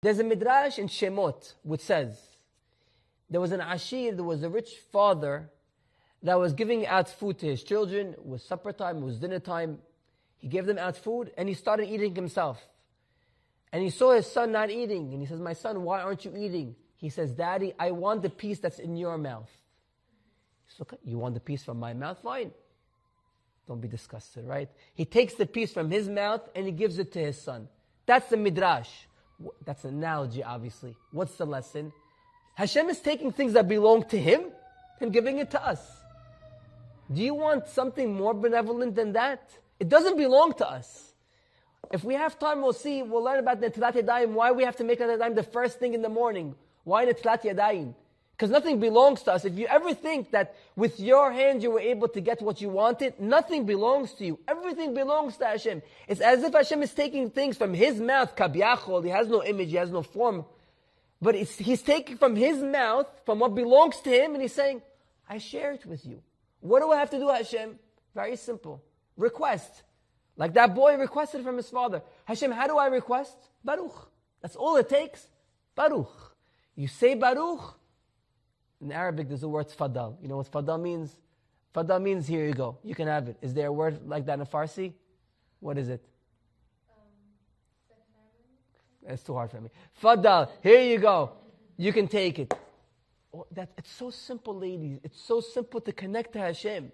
There's a midrash in Shemot which says there was an ashir, there was a rich father that was giving out food to his children. It was supper time, it was dinner time. He gave them out food and he started eating himself. And he saw his son not eating. And he says, My son, why aren't you eating? He says, Daddy, I want the piece that's in your mouth. He says, okay, you want the piece from my mouth? Fine. Don't be disgusted, right? He takes the piece from his mouth and he gives it to his son. That's the midrash. That's an analogy, obviously. What's the lesson? Hashem is taking things that belong to Him and giving it to us. Do you want something more benevolent than that? It doesn't belong to us. If we have time, we'll see, we'll learn about Netilat Yadayim, why we have to make Netilat Yadayim the first thing in the morning. Why Netilat Yadayim? Because nothing belongs to us. If you ever think that with your hand you were able to get what you wanted, nothing belongs to you. Everything belongs to Hashem. It's as if Hashem is taking things from His mouth, kabyachol. He has no image, He has no form. But He's taking from His mouth, from what belongs to Him, and He's saying, I share it with you. What do I have to do, Hashem? Very simple. Request. Like that boy requested from his father. Hashem, how do I request? Baruch. That's all it takes. Baruch. You say Baruch, in Arabic, there's a word fadal. You know what fadal means? Fadal means here you go. You can have it. Is there a word like that in Farsi? What is it? Um, it's too hard for me. Fadal, here you go. You can take it. Oh, that, it's so simple, ladies. It's so simple to connect to Hashem.